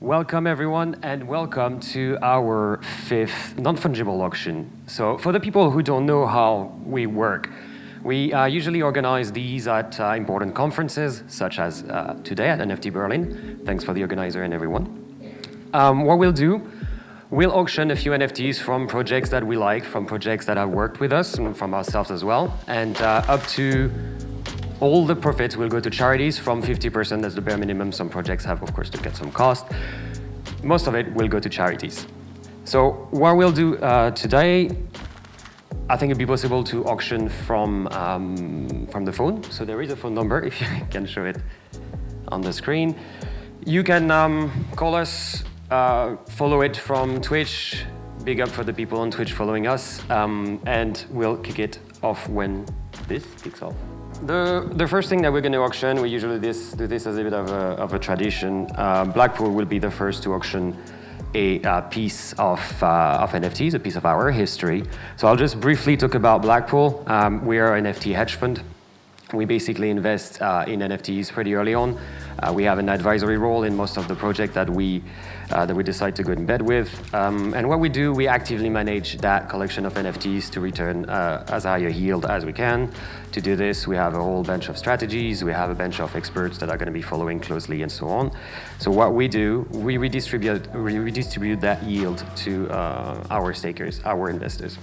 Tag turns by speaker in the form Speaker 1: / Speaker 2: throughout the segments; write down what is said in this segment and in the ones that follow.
Speaker 1: Welcome, everyone, and welcome to our fifth non fungible auction. So, for the people who don't know how we work, we uh, usually organize these at uh, important conferences, such as uh, today at NFT Berlin. Thanks for the organizer and everyone. Um, what we'll do, we'll auction a few NFTs from projects that we like, from projects that have worked with us, and from ourselves as well, and uh, up to all the profits will go to charities from 50% as the bare minimum. Some projects have, of course, to get some cost. Most of it will go to charities. So what we'll do uh, today, I think it'd be possible to auction from, um, from the phone. So there is a phone number, if you can show it on the screen. You can um, call us, uh, follow it from Twitch. Big up for the people on Twitch following us. Um, and we'll kick it off when this kicks off. The, the first thing that we're going to auction, we usually this, do this as a bit of a, of a tradition. Uh, Blackpool will be the first to auction a, a piece of, uh, of NFTs, a piece of our history. So I'll just briefly talk about Blackpool. Um, we are an NFT hedge fund. We basically invest uh, in NFTs pretty early on. Uh, we have an advisory role in most of the project that we uh, that we decide to go in bed with. Um, and what we do, we actively manage that collection of NFTs to return uh, as high a yield as we can. To do this, we have a whole bunch of strategies. We have a bunch of experts that are going to be following closely and so on. So what we do, we redistribute, we redistribute that yield to uh, our stakers, our investors.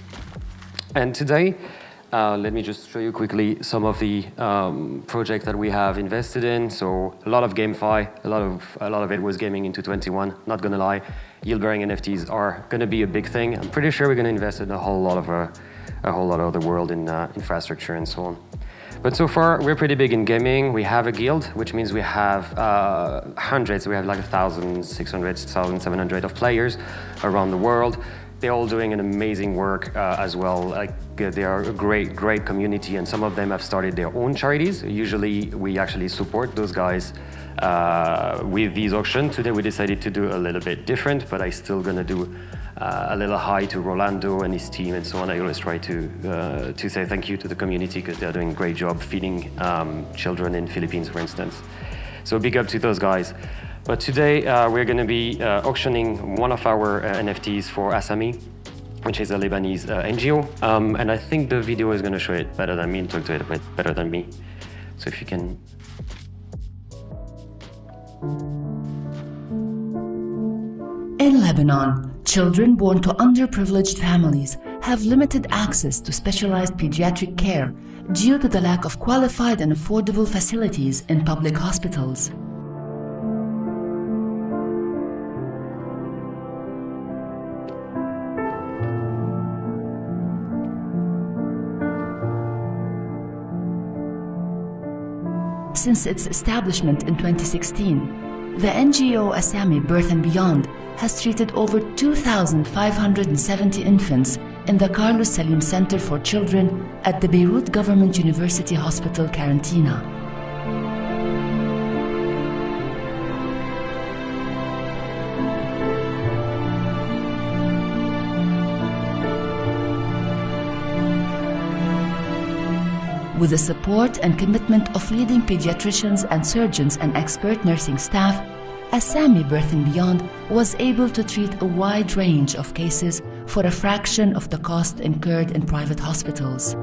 Speaker 1: And today, uh, let me just show you quickly some of the um, projects that we have invested in. So a lot of GameFi, a lot of a lot of it was gaming into 21. Not gonna lie, yield-bearing NFTs are gonna be a big thing. I'm pretty sure we're gonna invest in a whole lot of uh, a whole lot of the world in uh, infrastructure and so on. But so far, we're pretty big in gaming. We have a guild, which means we have uh, hundreds. We have like 1,600, 1,700 of players around the world they're all doing an amazing work uh, as well. Like uh, they are a great, great community, and some of them have started their own charities. Usually, we actually support those guys uh, with these auctions. Today, we decided to do a little bit different, but I'm still gonna do uh, a little hi to Rolando and his team and so on. I always try to uh, to say thank you to the community because they're doing a great job feeding um, children in Philippines, for instance. So big up to those guys. But today uh, we're going to be uh, auctioning one of our uh, NFTs for Asami, which is a Lebanese uh, NGO. Um, and I think the video is going to show it better than me and talk to it a bit better than me. So if you can.
Speaker 2: In Lebanon, children born to underprivileged families have limited access to specialized pediatric care due to the lack of qualified and affordable facilities in public hospitals. Since its establishment in 2016, the NGO Asami Birth and Beyond has treated over 2,570 infants in the Carlos Salim Center for Children at the Beirut Government University Hospital, Karantina. With the support and commitment of leading pediatricians and surgeons and expert nursing staff, Asami Birth and Beyond was able to treat a wide range of cases for a fraction of the cost incurred in private hospitals.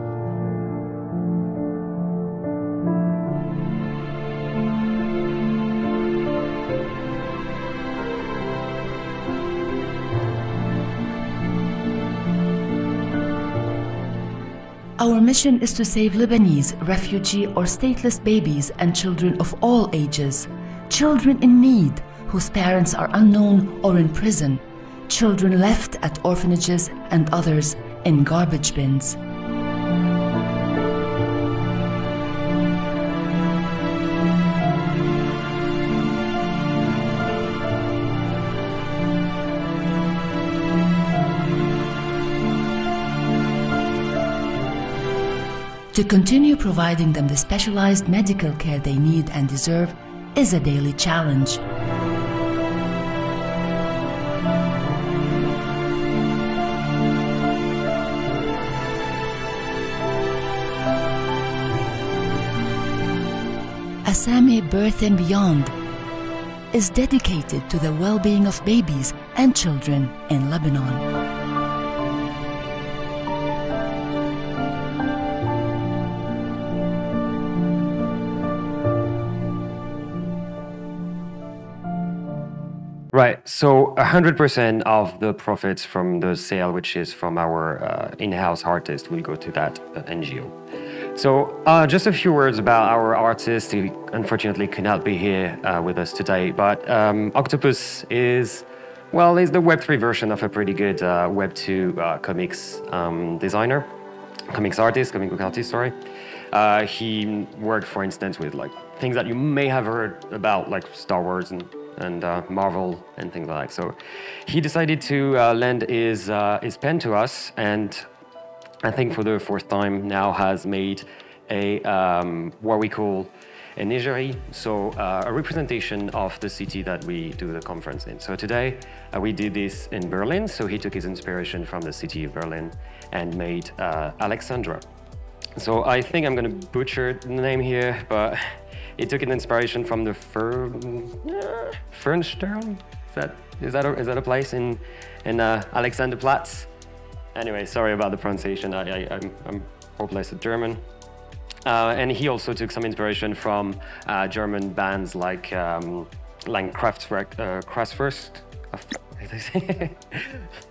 Speaker 2: Our mission is to save Lebanese, refugee, or stateless babies and children of all ages, children in need whose parents are unknown or in prison, children left at orphanages, and others in garbage bins. To continue providing them the specialized medical care they need and deserve is a daily challenge. Asami Birth and Beyond is dedicated to the well-being of babies and children in Lebanon.
Speaker 1: Right. So 100% of the profits from the sale, which is from our uh, in-house artist, will go to that uh, NGO. So uh, just a few words about our artist. He unfortunately could not be here with us today, but um, Octopus is, well, is the Web3 version of a pretty good uh, Web2 uh, comics um, designer, comics artist, comic book artist, sorry. he worked, for instance, with like things that you may have heard about, like Star Wars and and uh, Marvel and things like that. So he decided to uh, lend his, uh, his pen to us, and I think for the fourth time now has made a um, what we call an égérie, so uh, a representation of the city that we do the conference in. So today uh, we did this in Berlin, so he took his inspiration from the city of Berlin and made Alexandra. So I think I'm gonna butcher the name here, but he took an inspiration from the Fern, Fernstern. Is that is that a, is that a place in in uh, Alexanderplatz? Anyway, sorry about the pronunciation. I, I I'm, I'm hopeless at German. Uh, and he also took some inspiration from uh, German bands like um, like Kraftwerk, uh, Kraftwerk.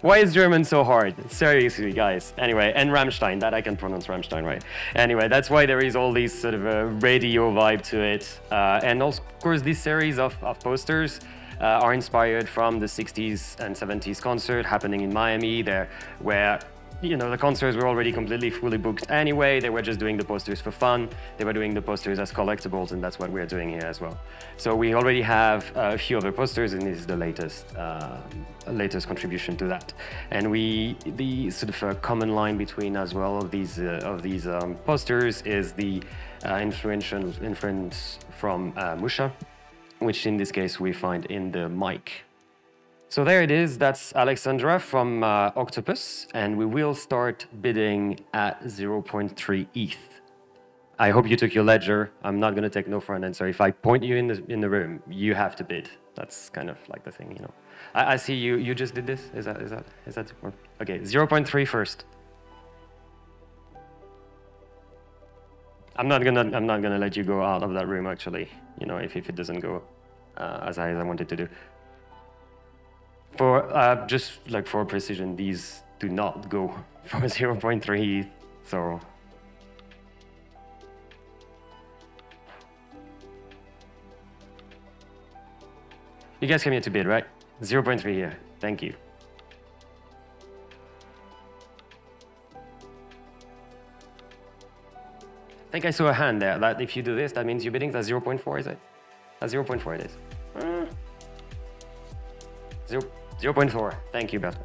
Speaker 1: Why is German so hard? Seriously, guys. Anyway, and Rammstein, that I can pronounce Rammstein right. Anyway, that's why there is all this sort of a radio vibe to it. Uh, and of course, this series of, of posters uh, are inspired from the 60s and 70s concert happening in Miami, there where you know, the concerts were already completely fully booked anyway. They were just doing the posters for fun. They were doing the posters as collectibles, and that's what we're doing here as well. So we already have a few other posters, and this is the latest, uh, latest contribution to that. And we, the sort of a common line between as well of these uh, of these um, posters is the uh, influence from uh, Mucha, which in this case we find in the mic so there it is, that's Alexandra from uh, Octopus, and we will start bidding at 0.3 ETH. I hope you took your ledger. I'm not gonna take no for an answer. If I point you in the, in the room, you have to bid. That's kind of like the thing, you know. I, I see you, you just did this? Is that, is that, is that, okay, 0.3 first. I'm not gonna, I'm not gonna let you go out of that room actually, you know, if, if it doesn't go uh, as, I, as I wanted to do. For uh, just like for precision, these do not go for 0.3, so You guys came here to bid, right? 0.3 here. Thank you. I think I saw a hand there. That if you do this, that means you're bidding. That's 0.4, is it? That's 0.4 it is. Uh, 0 0.4. Thank you, Beth.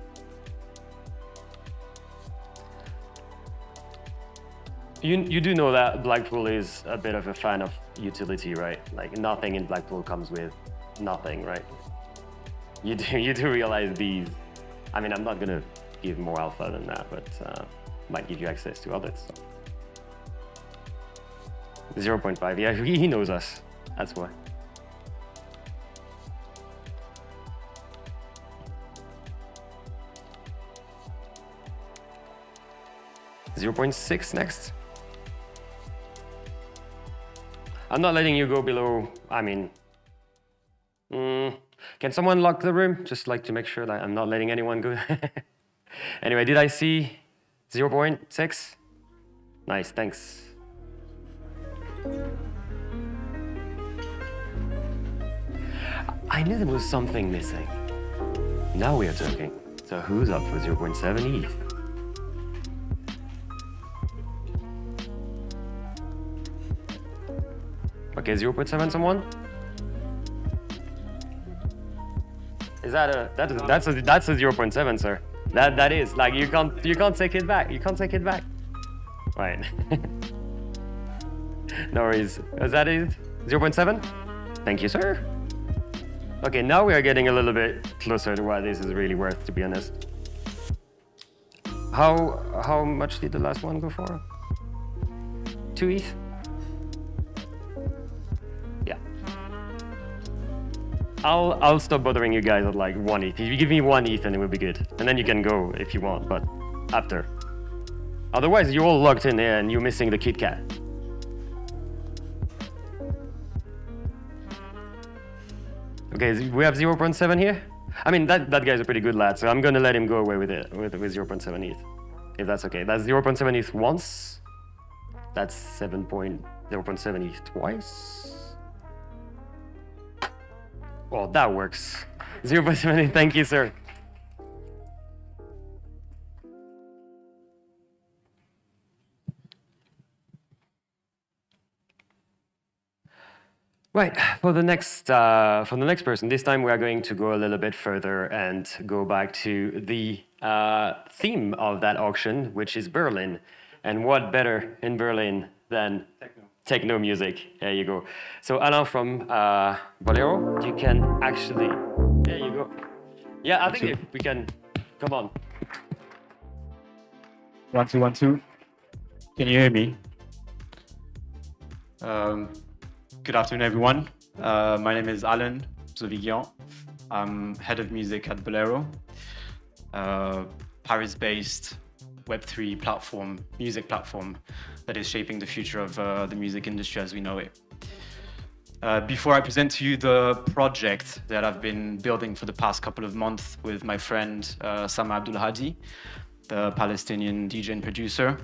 Speaker 1: You, you do know that Blackpool is a bit of a fan of utility, right? Like nothing in Blackpool comes with nothing, right? You do, you do realize these. I mean, I'm not gonna give more alpha than that, but uh, might give you access to other stuff. 0.5, yeah, he knows us. That's why. 0.6 next. I'm not letting you go below, I mean, mm, can someone lock the room? Just like to make sure that I'm not letting anyone go. anyway, did I see 0.6? Nice, thanks. I knew there was something missing. Now we are talking. So who's up for 0.7 ETH? Okay, 0.7 someone? Is that a that is that's a that's a 0.7, sir. That that is like you can't you can't take it back. You can't take it back. Right. no worries. Is that it? 0.7? Thank you, sir. Okay, now we are getting a little bit closer to what this is really worth, to be honest. How how much did the last one go for? Two ETH? I'll I'll stop bothering you guys at like one ETH. If you give me one ETH, then it will be good, and then you can go if you want, but after. Otherwise, you're all locked in here and you're missing the KitKat. Okay, we have 0.7 here. I mean, that, that guy's a pretty good lad, so I'm gonna let him go away with it, with, with 0.7 ETH, if that's okay. That's 0.7 ETH once. That's 7.0.7 ETH twice. Well, that works. 0.7 ETH, thank you, sir. Right, for the next uh, for the next person, this time we are going to go a little bit further and go back to the uh, theme of that auction, which is Berlin. And what better in Berlin than techno, techno music? There you go. So Alain from uh, Bolero, you can actually. There you go. Yeah, I think if we can. Come on.
Speaker 3: One two one two. Can you hear me? Um, Good afternoon, everyone. Uh, my name is Alan Zovigian. I'm head of music at Bolero, uh, Paris-based Web3 platform, music platform that is shaping the future of uh, the music industry as we know it. Uh, before I present to you the project that I've been building for the past couple of months with my friend uh, Sama Abdul Hadi, the Palestinian DJ and producer,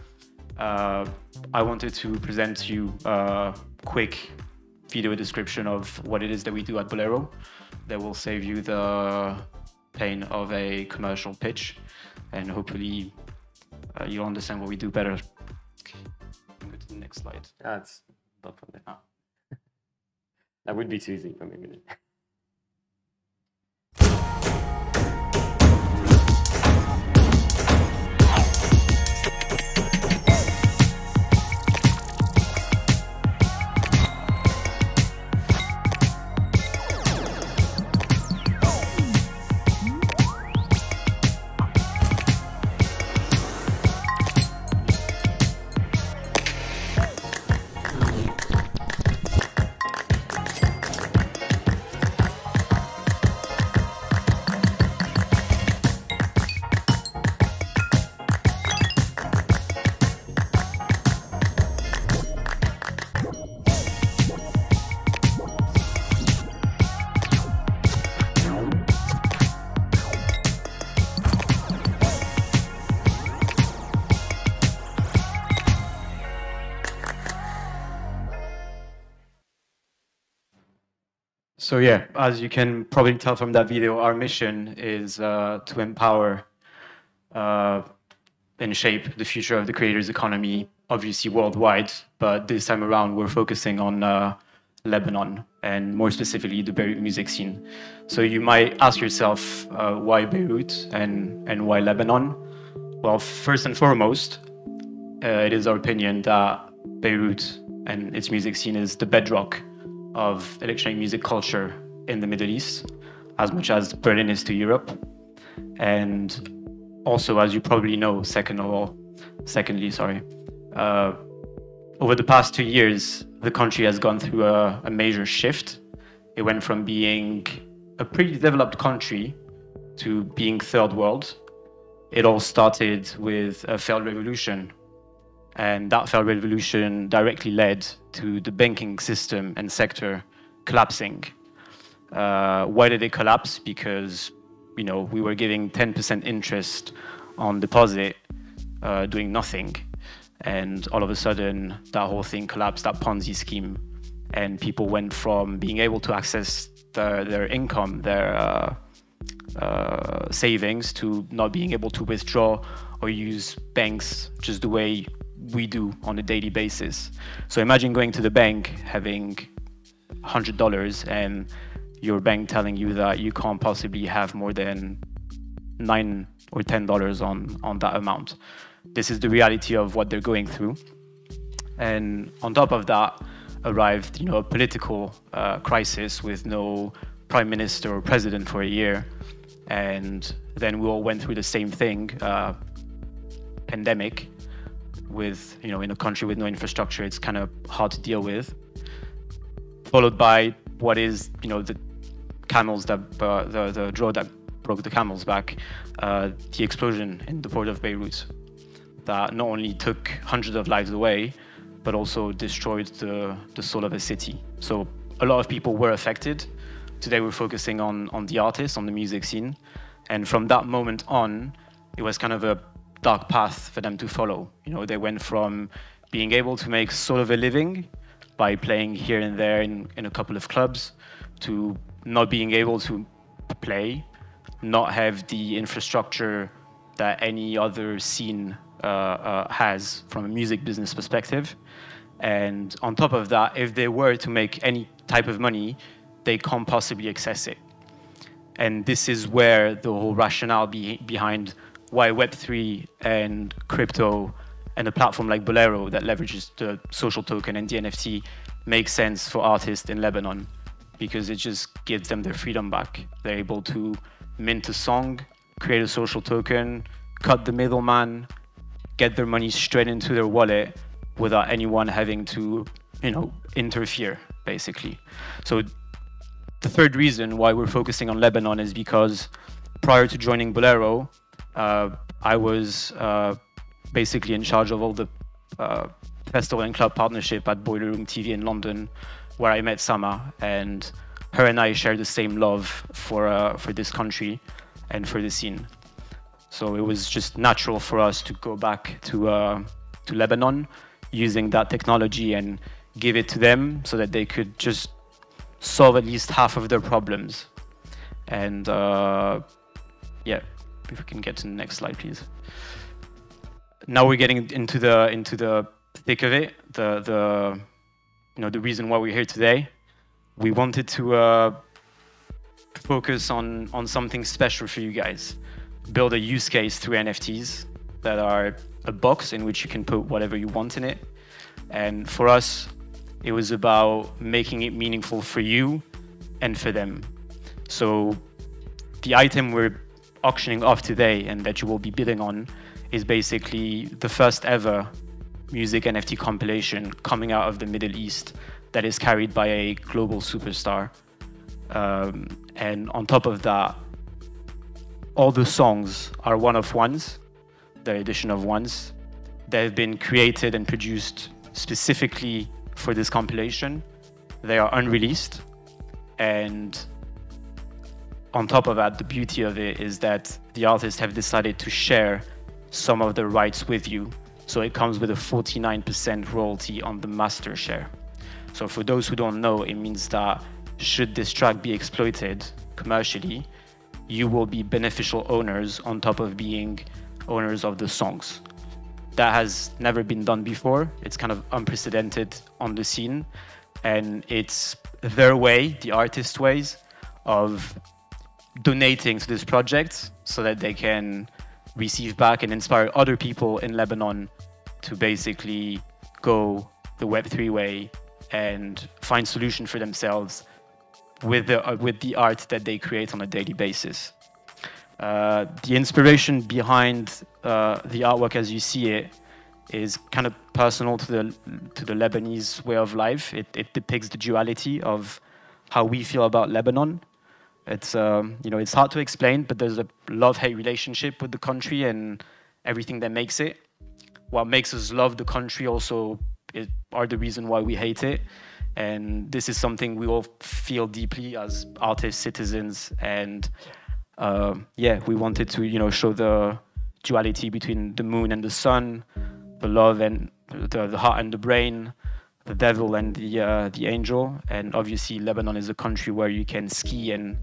Speaker 3: uh, I wanted to present to you a quick video description of what it is that we do at Bolero that will save you the pain of a commercial pitch and hopefully uh, you'll understand what we do better. Go to the next slide.
Speaker 1: That's not from there. Ah. that would be too easy for me.
Speaker 3: So yeah, as you can probably tell from that video, our mission is uh, to empower uh, and shape the future of the creators economy, obviously worldwide, but this time around we're focusing on uh, Lebanon and more specifically the Beirut music scene. So you might ask yourself, uh, why Beirut and, and why Lebanon? Well, first and foremost, uh, it is our opinion that Beirut and its music scene is the bedrock of electronic music culture in the Middle East, as much as Berlin is to Europe. And also, as you probably know, second of all, secondly, sorry, uh, over the past two years, the country has gone through a, a major shift. It went from being a pretty developed country to being third world. It all started with a failed revolution and that failed revolution directly led to the banking system and sector collapsing. Uh, why did it collapse? Because you know we were giving 10% interest on deposit, uh, doing nothing, and all of a sudden that whole thing collapsed. That Ponzi scheme, and people went from being able to access their, their income, their uh, uh savings, to not being able to withdraw or use banks just the way we do on a daily basis. So imagine going to the bank having $100 and your bank telling you that you can't possibly have more than nine or ten dollars on on that amount. This is the reality of what they're going through, and on top of that, arrived you know a political uh, crisis with no prime minister or president for a year, and then we all went through the same thing, uh, pandemic, with, you know, in a country with no infrastructure, it's kind of hard to deal with. Followed by what is, you know, the camels that uh, the the draw that broke the camel's back, uh, the explosion in the port of Beirut, that not only took hundreds of lives away, but also destroyed the the soul of a city. So a lot of people were affected. Today we're focusing on on the artists, on the music scene, and from that moment on, it was kind of a dark path for them to follow. You know, they went from being able to make sort of a living by playing here and there in, in a couple of clubs to not being able to play, not have the infrastructure that any other scene uh, uh, has from a music business perspective. And on top of that, if they were to make any type of money, they can't possibly access it. And this is where the whole rationale be behind why Web3 and crypto and a platform like Bolero that leverages the social token and the NFT makes sense for artists in Lebanon because it just gives them their freedom back. They're able to mint a song, create a social token, cut the middleman, get their money straight into their wallet without anyone having to, you know, interfere, basically. So the third reason why we're focusing on Lebanon is because prior to joining Bolero, I was uh, basically in charge of all the uh, festival and club partnership at Boiler Room TV in London, where I met Sama, and her and I share the same love for uh, for this country and for the scene. So it was just natural for us to go back to uh, to Lebanon, using that technology and give it to them so that they could just solve at least half of their problems. And uh, yeah, if we can get to the next slide, please now we're getting into the into the thick of it. The the you know the reason why we're here today. We wanted to uh, focus on on something special for you guys. Build a use case through NFTs that are a box in which you can put whatever you want in it. And for us, it was about making it meaningful for you and for them. So the item we're auctioning off today and that you will be bidding on is basically the first ever music NFT compilation coming out of the Middle East that is carried by a global superstar. Um, and on top of that, all the songs are one of ones, the edition of ones. They have been created and produced specifically for this compilation. They are unreleased. And on top of that, the beauty of it is that the artists have decided to share some of the rights with you. So it comes with a 49% royalty on the master share. So for those who don't know, it means that should this track be exploited commercially, you will be beneficial owners on top of being owners of the songs. That has never been done before. It's kind of unprecedented on the scene. And it's their way, the artist ways, of donating to this project so that they can receive back and inspire other people in Lebanon to basically go the Web3 way and find solution for themselves with the, uh, with the art that they create on a daily basis. Uh, the inspiration behind uh, the artwork as you see it is kind of personal to the, to the Lebanese way of life. It, it depicts the duality of how we feel about Lebanon it's um, you know it's hard to explain, but there's a love-hate relationship with the country and everything that makes it. What makes us love the country also is, are the reason why we hate it, and this is something we all feel deeply as artists, citizens, and uh, yeah, we wanted to you know show the duality between the moon and the sun, the love and the, the heart and the brain, the devil and the uh, the angel, and obviously Lebanon is a country where you can ski and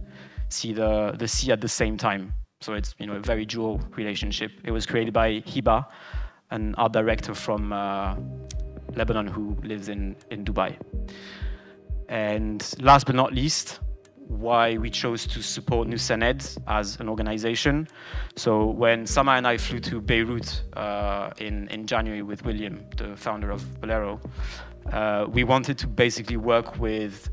Speaker 3: see the, the sea at the same time. So it's you know a very dual relationship. It was created by Hiba, an art director from uh, Lebanon who lives in, in Dubai. And last but not least, why we chose to support Nusaned as an organization. So when Sama and I flew to Beirut uh, in, in January with William, the founder of Bolero, uh, we wanted to basically work with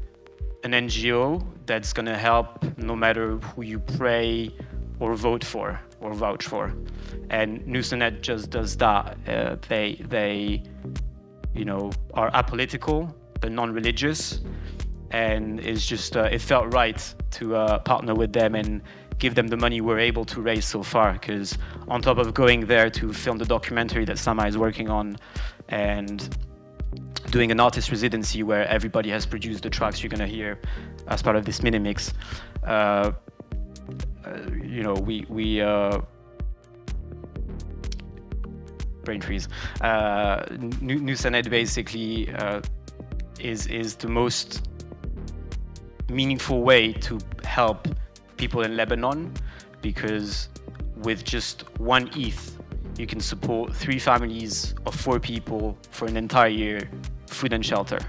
Speaker 3: an NGO that's going to help no matter who you pray or vote for or vouch for. And Nusaned just does that. Uh, they, they, you know, are apolitical, they're non-religious, and it's just uh, it felt right to uh, partner with them and give them the money we're able to raise so far. Because on top of going there to film the documentary that Sama is working on, and doing an artist residency where everybody has produced the tracks you're gonna hear as part of this mini mix. Uh, uh, you know, we we uh, brain freeze. Uh, Nusaned basically uh, is is the most meaningful way to help people in Lebanon because with just one ETH, you can support three families of four people for an entire year, food and shelter.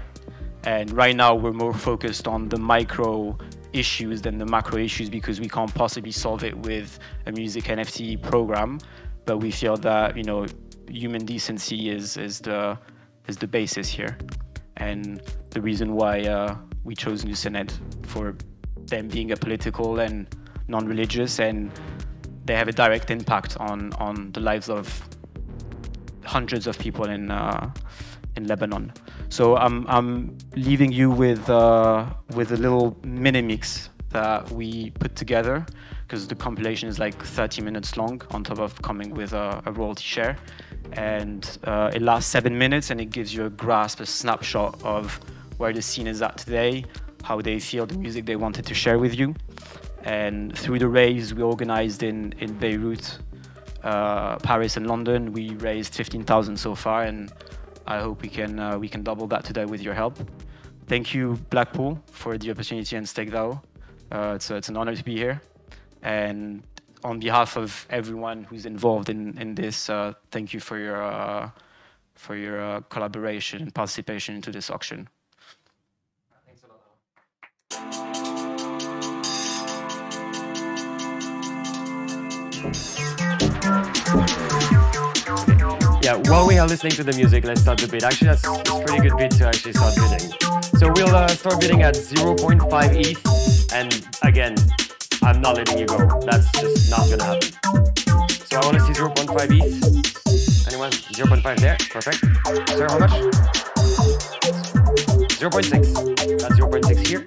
Speaker 3: And right now, we're more focused on the micro issues than the macro issues because we can't possibly solve it with a music NFT program. But we feel that you know human decency is is the is the basis here, and the reason why uh, we chose Nusaned for them being a political and non-religious, and they have a direct impact on on the lives of hundreds of people in uh, in Lebanon. So I'm I'm leaving you with uh, with a little mini mix that we put together because the compilation is like 30 minutes long on top of coming with a, a royalty share and uh, it lasts seven minutes and it gives you a grasp a snapshot of where the scene is at today how they feel the music they wanted to share with you and through the raise we organized in in beirut uh, paris and london we raised 15000 so far and I hope we can uh, we can double that today with your help. Thank you, Blackpool, for the opportunity and StakeDAO. Uh, it's, it's an honor to be here. And on behalf of everyone who's involved in, in this, uh, thank you for your, uh, for your uh, collaboration and participation into this auction. Thanks
Speaker 1: a lot. Yeah, while we are listening to the music, let's start the bid. Actually, that's a pretty good bid to actually start bidding. So we'll uh, start bidding at 0.5 ETH, and again, I'm not letting you go. That's just not gonna happen. So I want to see 0.5 ETH. Anyone? 0.5 there. Perfect. Sir, how much? 0.6. That's 0.6 here.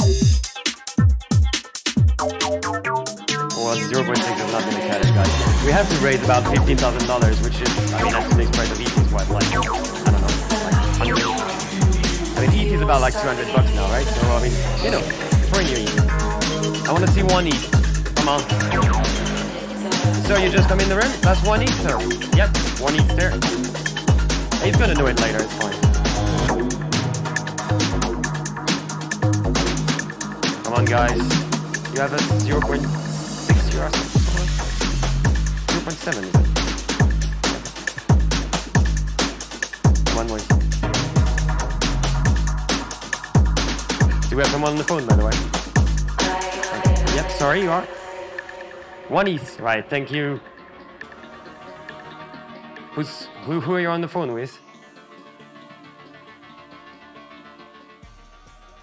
Speaker 1: Well, 0.6 is not gonna catch, guys. We have to raise about $15,000, which is, I mean, that's today's price of ETH is like, I don't know, like 100. I mean, ETH is about like 200 bucks now, right? So, I mean, you know, for a new ETH. I want to see one ETH. Come on. So you just come in the room? That's one ETH, sir. Yep, one ETH there. He's gonna do it later, it's fine. Come on, guys. You have a 0.6 0.7 is it? One more. Do we have someone on the phone, by the way? Yep, sorry, you are. One ETH, right, thank you. Who's, who, who are you on the phone with?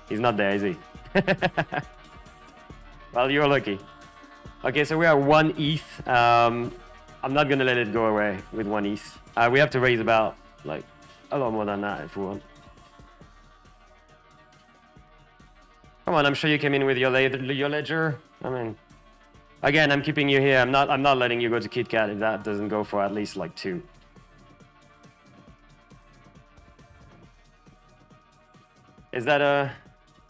Speaker 1: He's not there, is he? well, you're lucky. Okay, so we are one ETH. Um, I'm not gonna let it go away with one ETH. Uh, we have to raise about like a lot more than that if we want. Come on, I'm sure you came in with your, your ledger. I mean, again, I'm keeping you here. I'm not. I'm not letting you go to KitKat if that doesn't go for at least like two. Is that a?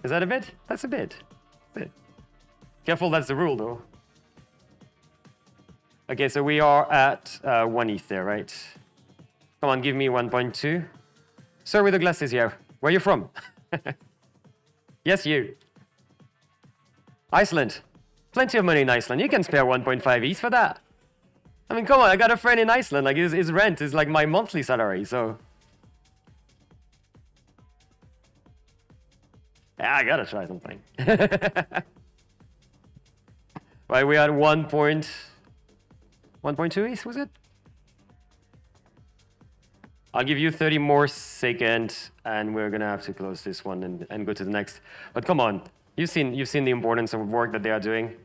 Speaker 1: Is that a bit? That's a bit. bit. Careful, that's the rule though. Okay, so we are at uh, 1 ETH there, right? Come on, give me 1.2. Sir with the glasses here, where are you from? yes, you. Iceland. Plenty of money in Iceland. You can spare 1.5 ETH for that. I mean, come on, I got a friend in Iceland. Like, his, his rent is like my monthly salary, so... Yeah, I gotta try something. right, we had 1 point... 1.2 ETH, was it? I'll give you 30 more seconds, and we're gonna have to close this one and, and go to the next. But come on, you've seen, you've seen the importance of work that they are doing.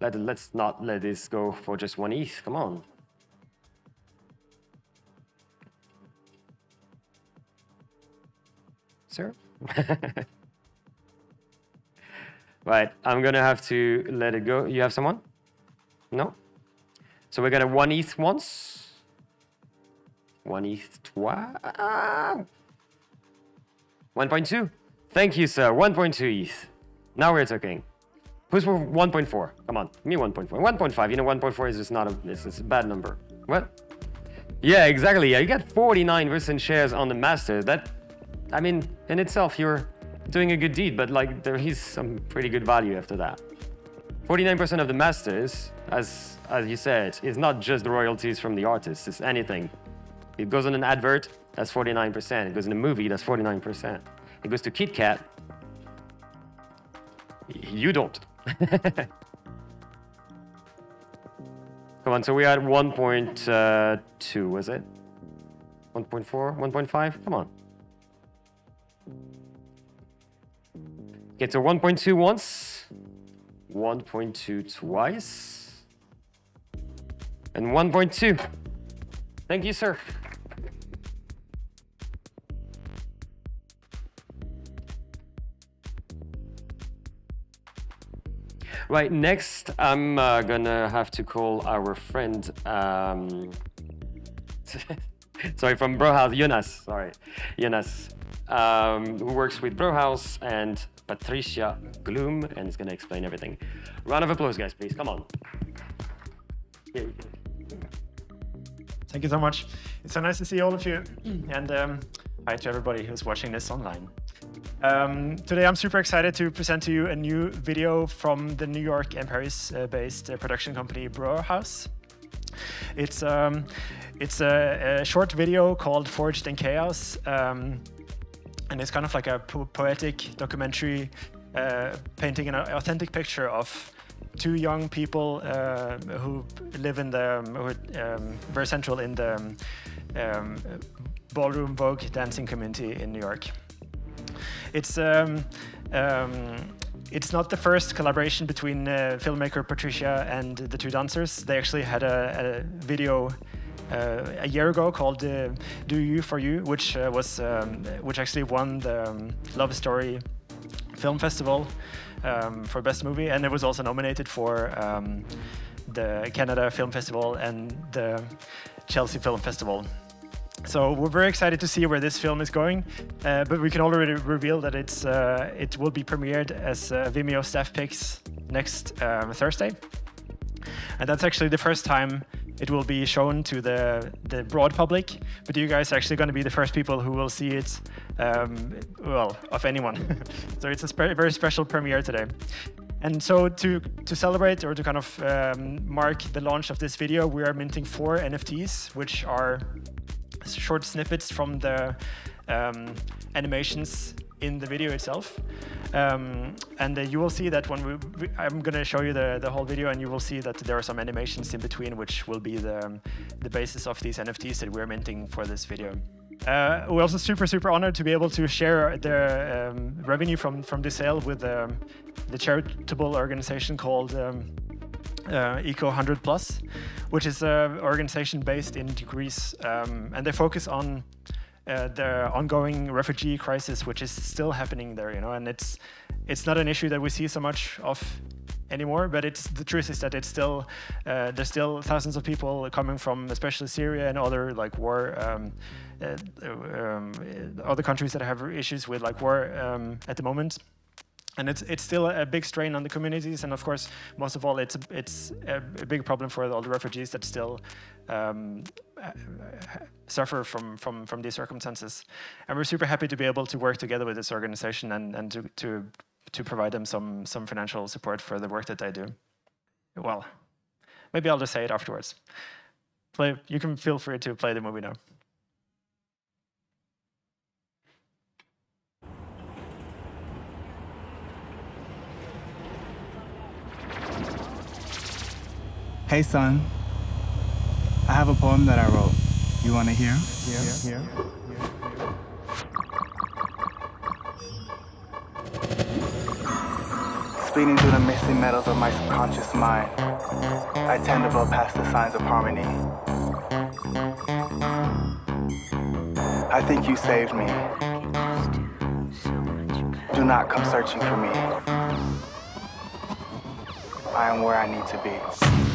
Speaker 1: Let, let's not let this go for just one ETH, come on. Sir? Right, I'm gonna have to let it go. You have someone? No? So we're gonna one ETH once. One ETH twice. 1.2. Thank you, sir. 1.2 ETH. Now we're talking. Who's for 1.4? Come on, me 1.4. 1.5. You know, 1.4 is just not a. It's, it's a bad number. What? Yeah, exactly. Yeah, you got 49% shares on the master. That, I mean, in itself, you're doing a good deed, but like there is some pretty good value after that. 49% of the masters, as as you said, is not just the royalties from the artists, it's anything. It goes on an advert, that's 49%. It goes in a movie, that's 49%. It goes to KitKat, you don't. Come on, so we had uh, 1.2, was it? 1.4, 1.5? Come on. Okay, so 1.2 once, 1.2 twice, and 1.2. Thank you, sir. Right, next I'm uh, gonna have to call our friend, um, sorry, from BrawHaus, Jonas, sorry, Jonas, um, who works with BrawHaus and Patricia Gloom and is gonna explain everything. Round of applause, guys, please, come on.
Speaker 4: Thank you so much. It's so nice to see all of you, and um, hi to everybody who's watching this online. Um, today I'm super excited to present to you a new video from the New York and Paris-based uh, production company BrawHaus. It's, um, it's a, a, short video called Forged in Chaos, um, and it's kind of like a po poetic documentary uh, painting an authentic picture of two young people uh, who live in the, um, who um, very central in the um, ballroom vogue dancing community in New York. It's um, um, it's not the first collaboration between uh, filmmaker Patricia and the two dancers. They actually had a, a video a year ago called uh, "Do You for You," which uh, was um, which actually won the um, Love Story Film Festival um, for Best Movie, and it was also nominated for um, the Canada Film Festival and the Chelsea Film Festival. So we're very excited to see where this film is going, uh, but we can already reveal that it's uh, it will be premiered as uh, Vimeo staff picks next um, Thursday, and that's actually the first time it will be shown to the the broad public. But you guys are actually going to be the first people who will see it, um, well, of anyone. so it's a spe very special premiere today. And so to, to celebrate or to kind of um, mark the launch of this video, we are minting four NFTs, which are short snippets from the um, animations in the video itself. Um, and uh, you will see that when we, we I'm going to show you the, the whole video and you will see that there are some animations in between which will be the, um, the basis of these NFTs that we're minting for this video. Uh, we're also super, super honored to be able to share the um, revenue from, from this sale with um, the charitable organization called um, uh, Echo 100 Plus, which is an organization based in Greece, um, and they focus on uh, the ongoing refugee crisis, which is still happening there. You know, and it's it's not an issue that we see so much of anymore. But it's the truth is that it's still uh, there's still thousands of people coming from, especially Syria and other like war. Um, uh, um, other countries that have issues with like war um, at the moment and it's it's still a big strain on the communities, and of course, most of all, it's it's a, a big problem for all the refugees that still um, suffer from from from these circumstances. And we're super happy to be able to work together with this organization and and to to to provide them some some financial support for the work that they do. Well, maybe I'll just say it afterwards. Play. You can feel free to play the movie now.
Speaker 5: Hey, son. I have a poem that I wrote. You want to hear? Yeah, yeah. Speeding through the misty meadows of my subconscious mind, I tend to blow past the signs of harmony. I think you saved me. Do not come searching for me. I am where I need to be.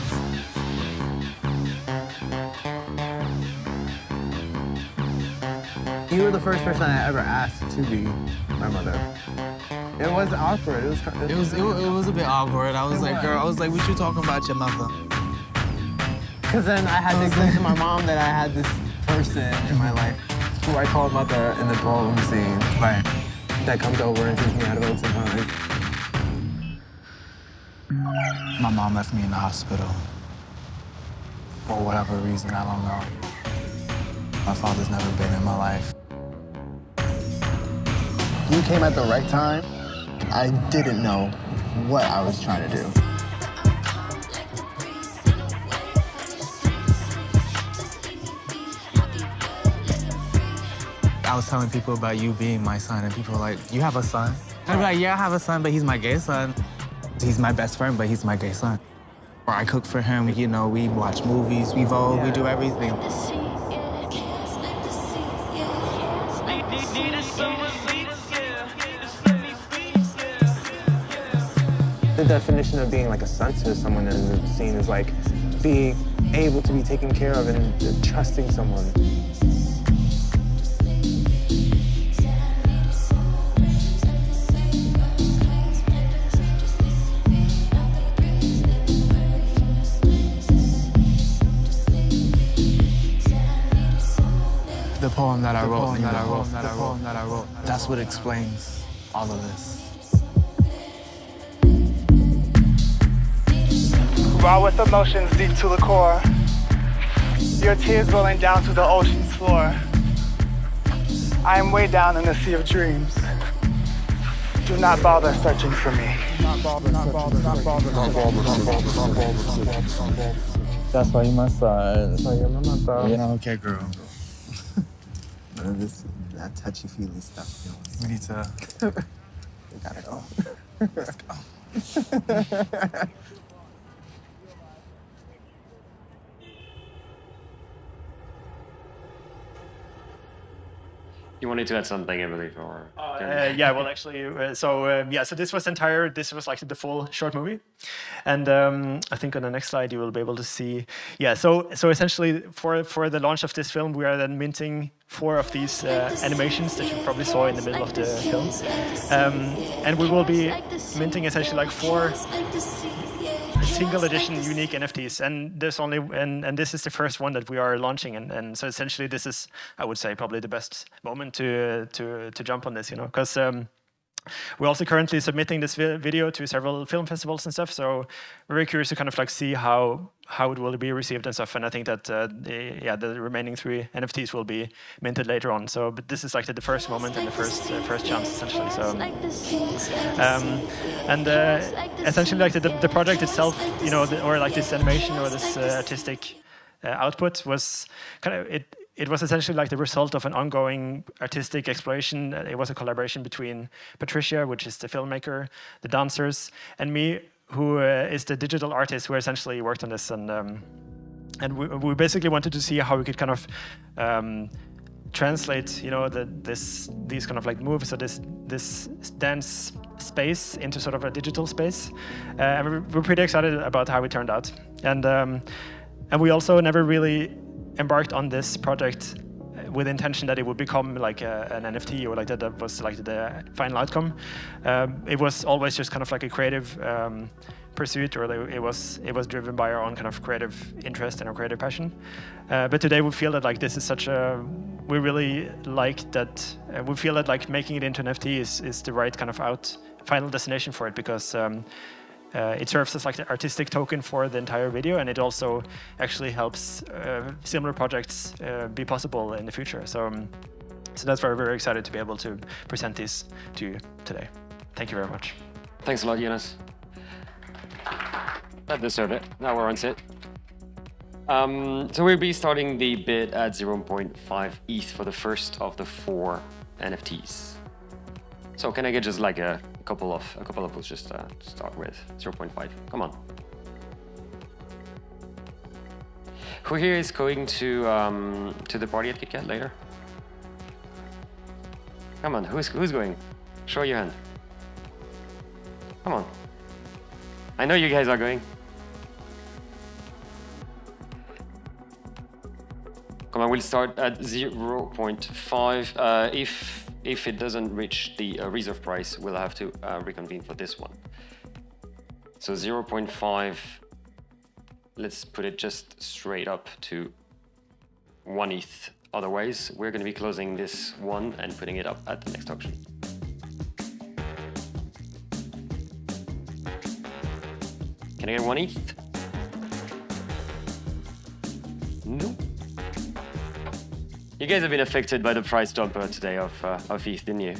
Speaker 6: You were the first person I ever asked to be my mother. It was awkward. It was.
Speaker 5: It was it, was- it was a bit awkward. I was like, girl, I was like, what you talking about your mother?
Speaker 6: Because then I had to explain to my mom that I had this person in my life who I called mother in the ballroom scene.
Speaker 5: Right.
Speaker 6: That comes over and teaches me how to vote sometimes.
Speaker 5: My mom left me in the hospital. For whatever reason, I don't know. My father's never been in my life.
Speaker 6: You came at the right time. I didn't know what I was trying to do.
Speaker 5: I was telling people about you being my son, and people were like, you have a son? I'd be like, yeah, I have a son, but he's my gay son. He's my best friend, but he's my gay son. Or I cook for him, you know, we watch movies, we vote, we do everything.
Speaker 6: The definition of being like a son to someone in the scene is like being able to be taken care of and trusting someone.
Speaker 5: The poem that I wrote, that I wrote, that I wrote, that I wrote. That's what explains all of this.
Speaker 7: Raw with emotions deep to the core. Your tears rolling down to the ocean's floor. I am way down in the sea of dreams. Do not bother searching for me.
Speaker 6: That's why you my son. Uh, That's why you're my mother.
Speaker 5: Yeah, okay, girl.
Speaker 6: None of this that touchy feely stuff. You know,
Speaker 5: We need to.
Speaker 6: we gotta go.
Speaker 5: Let's go.
Speaker 1: You wanted to add something, I believe, or
Speaker 4: Uh, yeah, well, actually, uh, so um, yeah, so this was entire. This was like the full short movie, and um, I think on the next slide you will be able to see. Yeah, so so essentially for for the launch of this film, we are then minting four of these uh, animations that you probably saw in the middle of the film, um, and we will be minting essentially like four single edition unique NFTs, and this only and, and this is the first one that we are launching, and, and so essentially this is I would say probably the best moment to to to jump on this, you know, because. Um, we're also currently submitting this video to several film festivals and stuff, so we're very curious to kind of like see how how it will be received and stuff. And I think that uh, the, yeah, the remaining three NFTs will be minted later on. So, but this is like the, the first moment and the first uh, first chance essentially. So, um, and uh, essentially like the, the project itself, you know, the, or like this animation or this uh, artistic uh, output was kind of it. It was essentially like the result of an ongoing artistic exploration. Uh, It was a collaboration between Patricia, which is the filmmaker, the dancers, and me, who uh, is the digital artist who essentially worked on this. And um, and we, we basically wanted to see how we could kind of um, translate, you know, the, this these kind of like moves or this this dance space into sort of a digital space. Uh, and we're, we're pretty excited about how it turned out. And um, and we also never really embarked on this project with intention that it would become like a, an NFT or like that, that was like the final outcome. Um, it was always just kind of like a creative um, pursuit, or it was it was driven by our own kind of creative interest and our creative passion. Uh, but today we feel that like this is such a we really like that uh, we feel that like making it into an NFT is is the right kind of out final destination for it because. Um, uh, it serves as like the artistic token for the entire video, and it also actually helps uh, similar projects uh, be possible in the future. So, um, so that's why we're very excited to be able to present this to you today. Thank you very much.
Speaker 1: Thanks a lot, Jonas. That deserve it. Now we're on set. Um, so we'll be starting the bid at 0.5 ETH for the first of the four NFTs. So can I get just like a, couple of a couple of us just uh, to start with 0.5? Come on. Who here is going to um, to the party at KitKat later? Come on, who's who's going? Show your hand. Come on. I know you guys are going. Come on, we'll start at 0.5. Uh, if if it doesn't reach the uh, reserve price, we'll have to uh, reconvene for this one. So 0.5, let's put it just straight up to 1 ETH. Otherwise, we're going to be closing this one and putting it up at the next auction. Can I get 1 ETH? No. You guys have been affected by the price jumper today of, uh, of ETH, didn't you?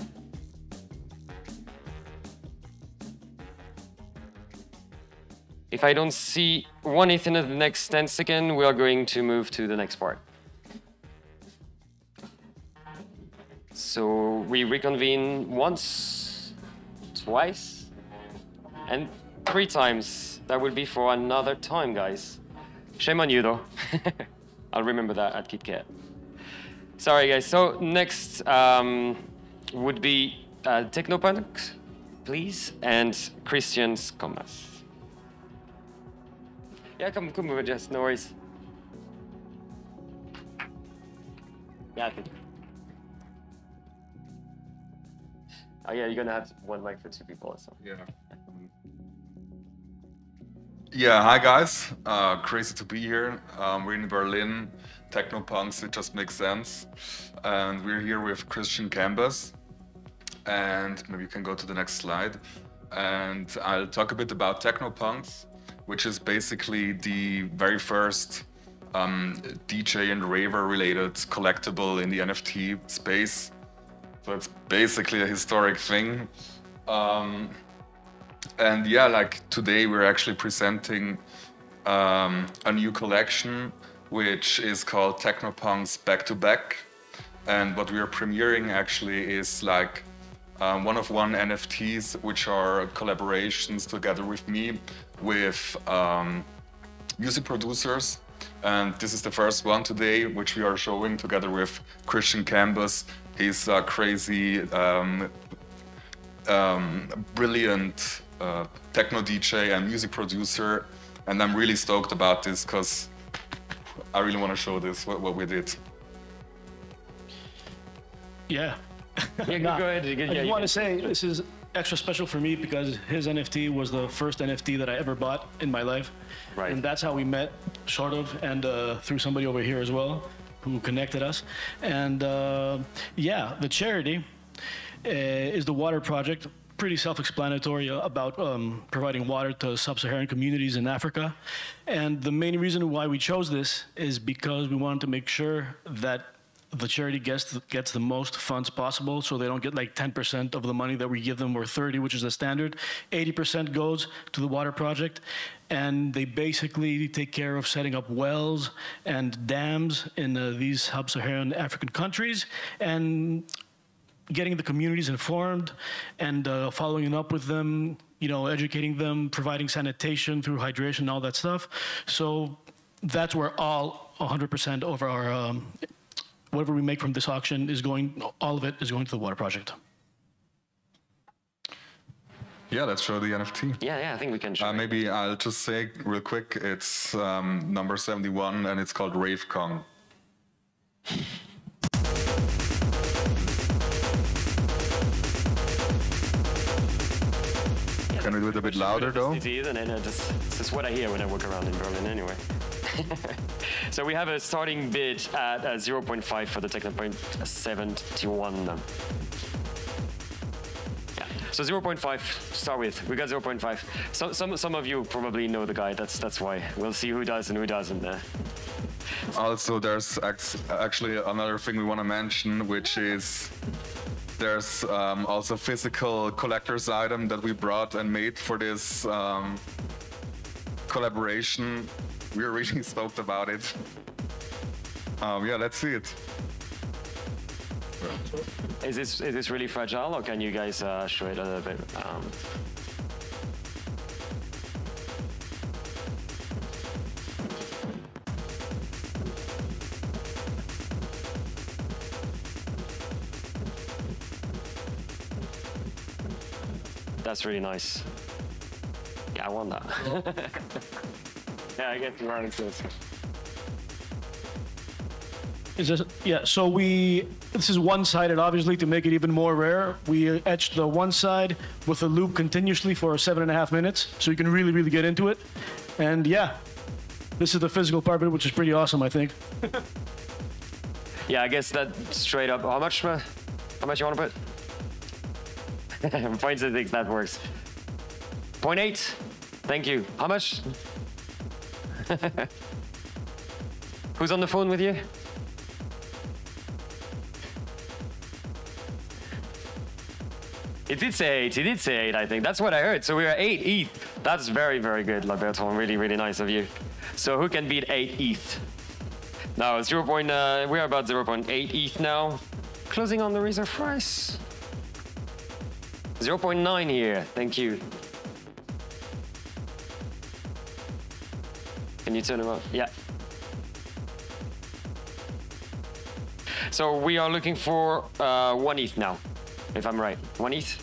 Speaker 1: If I don't see one ETH in the next 10 seconds, we are going to move to the next part. So we reconvene once, twice, and three times. That will be for another time, guys. Shame on you, though. I'll remember that at KitKat. Sorry, guys. So next um, would be uh, Technopunks, please, and Christian Cambas. Yeah, come, come over, just No worries. Yeah, Oh yeah, you're gonna have one mic for two people or something.
Speaker 8: Yeah. Yeah, hi guys. Uh, crazy to be here. Um, we're in Berlin. Technopunks, it just makes sense. And we're here with Christian Cambas. And maybe you can go to the next slide. And I'll talk a bit about Technopunks, which is basically the very first um, DJ and raver related collectible in the NFT space. So it's basically a historic thing. Um, and yeah, like today we're actually presenting um, a new collection which is called Technopunks Back to Back. And what we are premiering actually is like um, one of one NFTs, which are collaborations together with me with um, music producers. And this is the first one today, which we are showing together with Christian Cambas. He's a crazy, um, um, brilliant uh, techno DJ and music producer. And I'm really stoked about this because I really want to show this, what, what we did.
Speaker 9: Yeah.
Speaker 1: Yeah, go go ahead.
Speaker 9: I
Speaker 1: Yeah,
Speaker 9: just
Speaker 1: you
Speaker 9: want to say this is extra special for me because his NFT was the first NFT that I ever bought in my life.
Speaker 1: Right.
Speaker 9: And that's how we met, sort of, and uh, through somebody over here as well who connected us. And uh, yeah, the charity uh, is the Water Project. Pretty self-explanatory about um, providing water to sub-Saharan communities in Africa. And the main reason why we chose this is because we wanted to make sure that the charity gets gets the most funds possible, so they don't get like 10% of the money that we give them, or 30, which is the standard. 80% goes to the water project, and they basically take care of setting up wells and dams in uh, these sub-Saharan African countries, and getting the communities informed and uh, following up with them, you know, educating them, providing sanitation through hydration, all that stuff. So that's where all 100% of our um, whatever we make from this auction is going, all of it is going to the water project.
Speaker 8: Yeah, let's show the NFT.
Speaker 1: Yeah, yeah, I think we can show.
Speaker 8: Uh, maybe I'll just say real quick, it's um, number 71 and it's called Rave Kong. Can we do it a bit louder though?
Speaker 1: Is, and then uh, this, this is what I hear when I walk around in Berlin anyway. so we have a starting bid at uh, 0.5 for the Technopunk 71. So 0.5 start with. We got 0.5. So, some some of you probably know the guy. That's that's why. We'll see who does and who doesn't. Uh,
Speaker 8: Also, there's actually another thing we want to mention, which is there's um, also physical collector's item that we brought and made for this um, collaboration. We're really stoked about it. Um, yeah, let's see it.
Speaker 1: Is this is this really fragile, or can you guys uh, show it a little bit? Um, That's really nice. Yeah, I won that. yeah, I guess you're right.
Speaker 9: Is this, yeah, so we, this is one-sided, obviously, to make it even more rare. We etched the one side with a loop continuously for seven and a half minutes, so you can really, really get into it. And yeah, this is the physical part of it, which is pretty awesome, I think.
Speaker 1: Yeah, I guess that straight up. How much? uh, How much you want to put? Point six. That works. Point eight. Thank you. How much? Who's on the phone with you? It did say eight. It did say eight. I think that's what I heard. So we are eight ETH. That's very, very good, Laberton. Really, really nice of you. So who can beat eight ETH? Now, 0. Point, uh, we are about 0.8 ETH now. Closing on the reserve price. 0.9 here. Thank you. Can you turn them up? Yeah. So we are looking for uh, one ETH now, if I'm right. One ETH.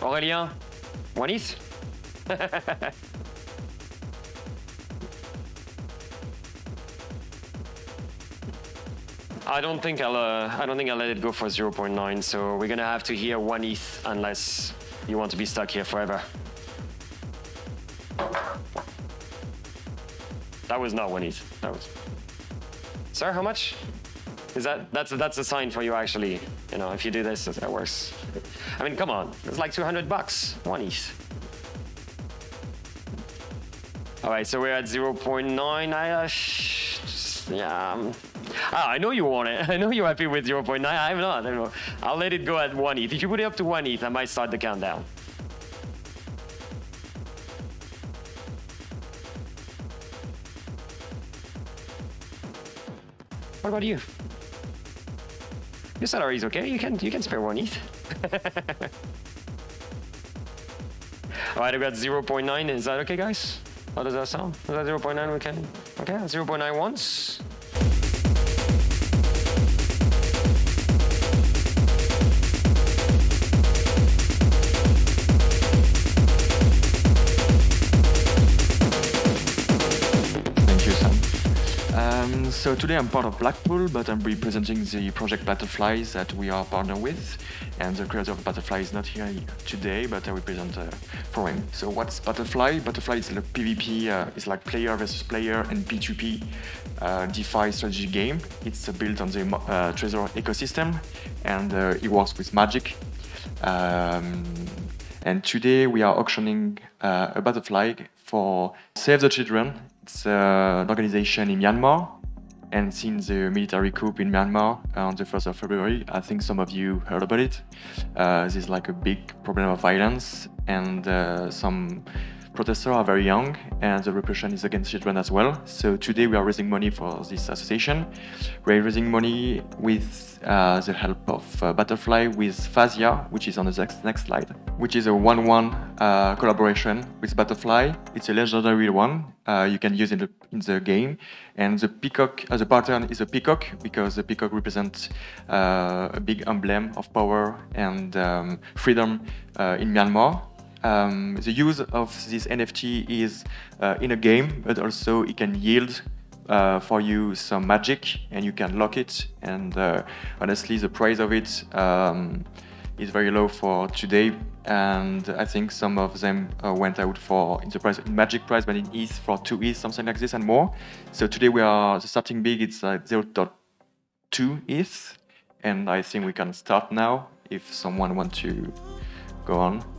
Speaker 1: Aurélien, one ETH. I don't think I'll. Uh, I don't think I'll let it go for 0.9. So we're gonna have to hear one ETH unless you want to be stuck here forever. That was not one ETH. That was. Sir, how much? Is that that's that's a sign for you actually? You know, if you do this, that works. I mean, come on, it's like 200 bucks. One ETH. All right, so we're at 0.9. I, uh, yeah. um, ah, I know you want it. I know you're happy with 0.9. I'm not. I'm not. I'll let it go at 1 ETH. If you put it up to 1 ETH, I might start the countdown. About you? Your salary is okay. You can you can spare one ETH. All right, I got 0.9. Is that okay, guys? How does that sound? Is that 0.9 we can? Okay, 0.9 once.
Speaker 10: So today I'm part of Blackpool, but I'm representing the project BattleFlies that we are partner with. And the creator of BattleFly is not here today, but I represent uh, for him. So what's BattleFly? BattleFly is like PvP, uh, it's like player versus player and P2P uh, DeFi strategy game. It's uh, built on the uh, Treasure ecosystem, and uh, it works with Magic. Um, and today we are auctioning uh, a BattleFly for Save the Children. It's an organization in Myanmar. And since the military coup in Myanmar on the 1st of February, I think some of you heard about it. Uh, is like a big problem of violence, and uh, some protesters are very young, and the repression is against children as well. So today we are raising money for this association. We're raising money with uh, the help of uh, BattleFly with Fazia, which is on the next, next slide, which is a one-one uh, collaboration with BattleFly. It's a legendary one uh, you can use in the in the game, and the peacock, uh, the pattern is a peacock because the peacock represents uh, a big emblem of power and um, freedom in Myanmar. Um, the use of this NFT is uh, in a game, but also it can yield uh, for you some magic, and you can lock it. And uh, honestly, the price of it um, is very low for today. And I think some of them uh, went out for in the magic price, but in ETH for two ETH, something like this, and more. So today we are starting big. It's like 0.2 ETH, and I think we can start now if someone wants to go on.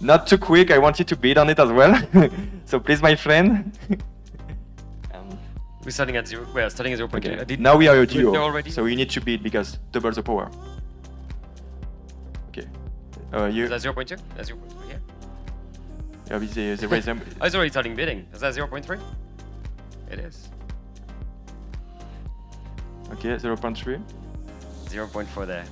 Speaker 10: Not too quick. I want you to bid on it as well. so please, my friend. Um,
Speaker 1: We're starting at zero. We're starting at 0.2.
Speaker 10: okay.
Speaker 1: Did-
Speaker 10: Now we are a
Speaker 1: We're
Speaker 10: duo.
Speaker 1: already.
Speaker 10: So you need to bid because double the power. Okay. Uh, you.
Speaker 1: Is that 0.2? That's 0.3 here.
Speaker 10: Yeah, but the, the.
Speaker 1: I was already starting bidding. Is that 0.3? It is.
Speaker 10: Okay, 0.3.
Speaker 1: 0.4 there.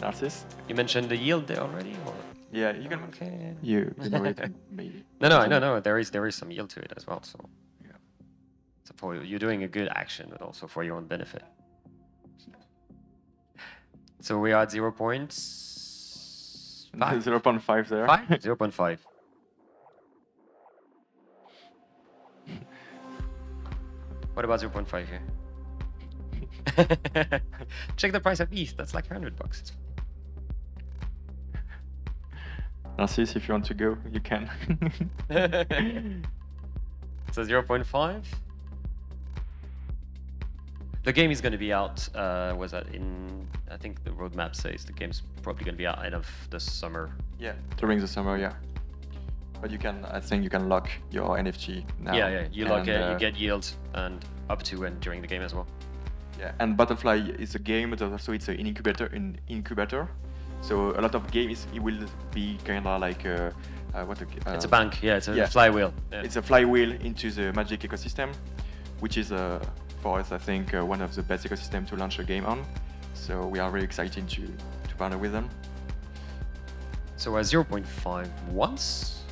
Speaker 10: Narcissus.
Speaker 1: You mentioned the yield there already? Or?
Speaker 10: Yeah, you can.
Speaker 1: Okay.
Speaker 10: You, maybe.
Speaker 1: No, no, no, no. There is there is some yield to it as well. So, so for you're doing a good action, but also for your own benefit. So we are at 0. Points. Five.
Speaker 10: 0.5 there.
Speaker 1: Five? 0.5. what about 0 0.5 here? Check the price of ETH. That's like 100 bucks.
Speaker 10: Narcisse, if you want to go, you can.
Speaker 1: so 0 0.5. The game is going to be out. Uh, was that in? I think the roadmap says the game's probably going to be out end of the summer.
Speaker 10: Yeah, during the summer, yeah. But you can, I think, you can lock your NFT now.
Speaker 1: Yeah, yeah. You lock
Speaker 10: and,
Speaker 1: it,
Speaker 10: uh,
Speaker 1: you get yield, and up to and during the game as well.
Speaker 10: Yeah, and BattleFly is a game, but also it's an incubator. An incubator. So a lot of games, it will be kind of like a, uh, what? A, uh,
Speaker 1: it's a bank. Yeah, it's a flywheel. Yeah.
Speaker 10: It's a flywheel into the Magic ecosystem, which is uh, for us, I think, uh, one of the best ecosystem to launch a game on. So we are very excited to to partner with them.
Speaker 1: So uh, 0.5 once,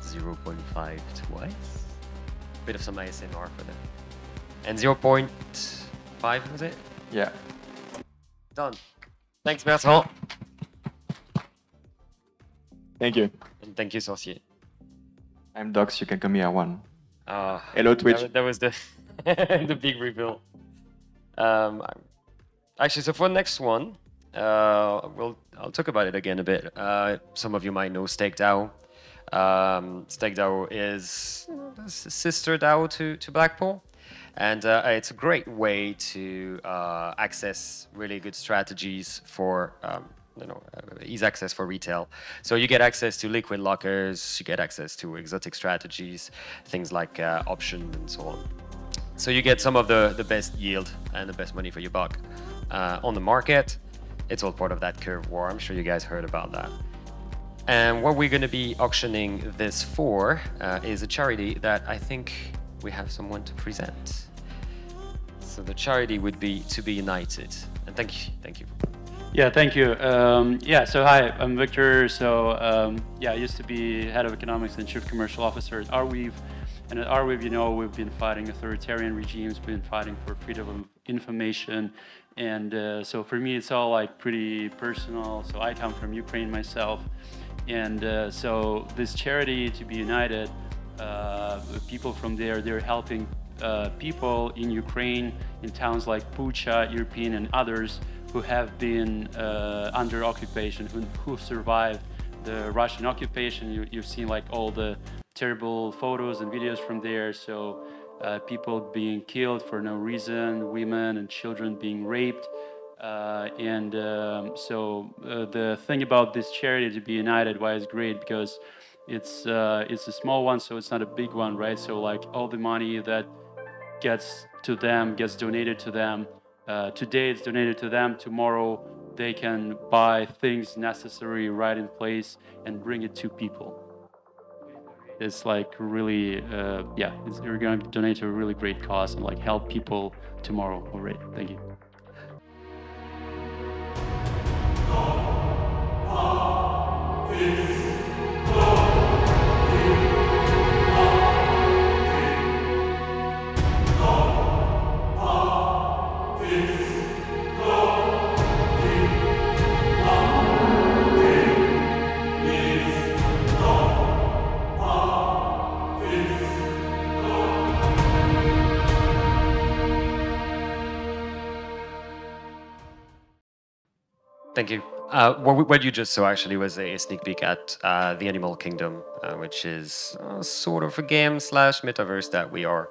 Speaker 1: 0.5 twice. Bit of some ASMR for them. And 0.5 was it?
Speaker 10: Yeah.
Speaker 1: Done. Thanks, Bertrand.
Speaker 10: Thank you.
Speaker 1: And thank you, Sorcier.
Speaker 10: I'm Docs. You can call me R1.
Speaker 1: Uh,
Speaker 10: Hello, Twitch.
Speaker 1: That, that was the the big reveal. Um, I'm- actually, so for the next one, uh, we'll I'll talk about it again a bit. Uh, some of you might know Stake DAO. Um, Stake DAO is a s- sister DAO to to Blackpool, and uh, it's a great way to uh, access really good strategies for. Um, you know, uh, ease access for retail. So you get access to liquid lockers, you get access to exotic strategies, things like uh, option and so on. So you get some of the, the best yield and the best money for your buck uh, on the market. It's all part of that curve war. I'm sure you guys heard about that. And what we're going to be auctioning this for uh, is a charity that I think we have someone to present. So the charity would be To Be United. And thank you, thank you.
Speaker 11: Yeah, thank you. Um, yeah, so hi, I'm Victor. So um, yeah, I used to be head of economics and chief commercial officer at Arweave. And at Arweave, you know, we've been fighting authoritarian regimes, been fighting for freedom of information. And uh, so for me, it's all like pretty personal. So I come from Ukraine myself. And uh, so this charity, To Be United, people from there, they're helping uh, people in Ukraine, in towns like Bucha, Irpin, and others who have been uh, under occupation, who, who survived the Russian occupation. You, you've seen like all the terrible photos and videos from there. So uh, people being killed for no reason, women and children being raped. Uh, and um, so uh, the thing about this charity to be united, why it's great because it's uh, it's a small one, so it's not a big one, right? So like all the money that gets to them gets donated to them. Uh, today it's donated to them. Tomorrow they can buy things necessary right in place and bring it to people. It's like really, uh, yeah, we're going to donate to a really great cause and like help people tomorrow already. Thank you.
Speaker 1: Thank you. Uh, what, what you just saw actually was a sneak peek at uh, the Animal Kingdom, uh, which is uh, sort of a game slash metaverse that we are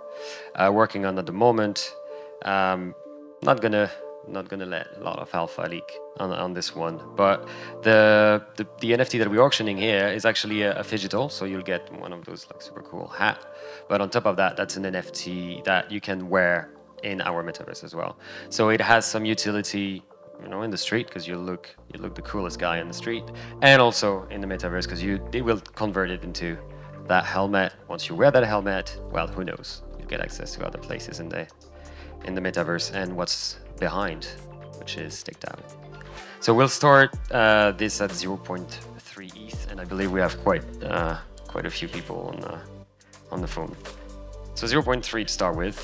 Speaker 1: uh, working on at the moment. Um, not gonna not gonna let a lot of alpha leak on, on this one, but the, the the NFT that we're auctioning here is actually a, a digital, so you'll get one of those like super cool hat. But on top of that, that's an NFT that you can wear in our metaverse as well. So it has some utility you know, in the street because you look you look the coolest guy in the street, and also in the metaverse because you they will convert it into that helmet. Once you wear that helmet, well, who knows? You get access to other places in the in the metaverse and what's behind, which is out. So we'll start uh, this at 0.3 ETH, and I believe we have quite uh, quite a few people on uh, on the phone. So 0.3 to start with.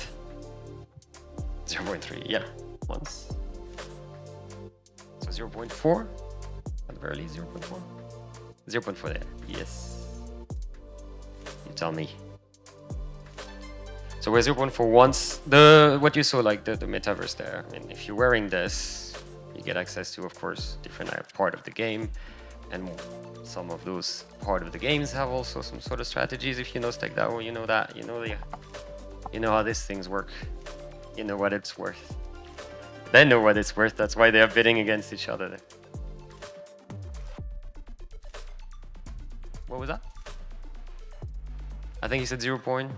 Speaker 1: 0.3, yeah, once. So 0.4, at very least 0.4? 0.4 there, yes. You tell me. So we're 0.4 once, the, what you saw like the, the metaverse there, I mean, if you're wearing this, you get access to, of course, different uh, part of the game, and some of those part of the games have also some sort of strategies. If you know Stake DAO, you know that, you know the, you know how these things work, you know what it's worth. They know what it's worth. That's why they are bidding against each other. What was that? I think he said zero point.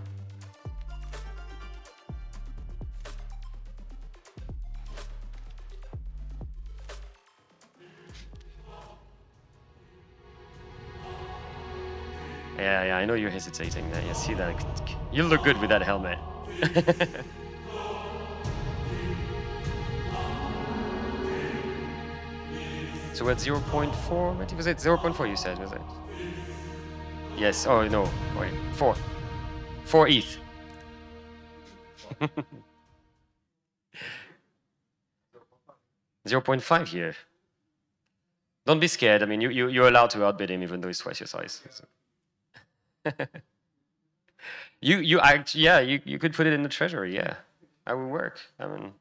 Speaker 1: Yeah, yeah, I know you're hesitating there. You see that? You look good with that helmet. So we're at 0 0.4, what was it? 0 0.4 you said, was it? Yes, oh no, wait, 4. 4 ETH. Zero point five here. Don't be scared. I mean, you, you, you're allowed to outbid him even though he's twice your size. So. you, you, act, yeah, you, you could put it in the treasury, yeah. That would work. I mean,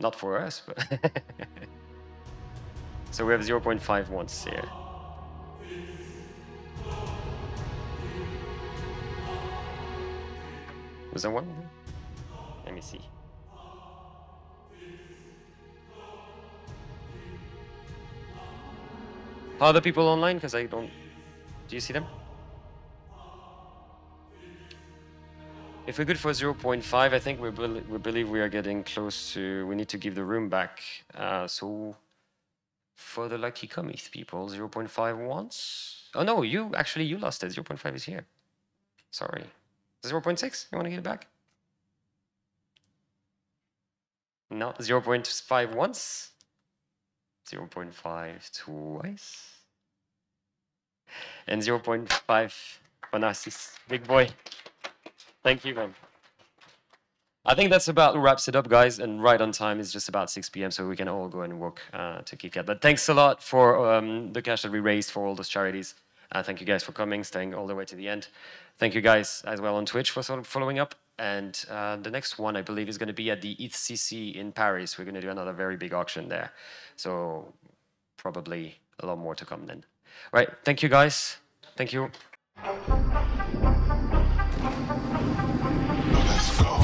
Speaker 1: not for us, but. So we have 0.5 once here. Was there one? Let me see. Are the people online? Because I don't... Do you see them? If we're good for 0.5, I think we, be we believe we are getting close to... We need to give the room back. Uh, so for the lucky commit people, 0.5 once. Oh no, you actually you lost it. 0.5 is here. Sorry. 0.6? You want to get it back? No, 0.5 once. 0.5 twice. And 0.5 for. Big boy. Thank you, man. I think that's about wraps it up, guys. And right on time is just about 6 p.m., so we can all go and work uh, to that But thanks a lot for um, the cash that we raised for all those charities. Uh, thank you guys for coming, staying all the way to the end. Thank you guys as well on Twitch for sort of following up. And uh, the next one, I believe, is going to be at the ETHCC in Paris. We're going to do another very big auction there. So probably a lot more to come then. Right, Thank you, guys. Thank you. Let's go.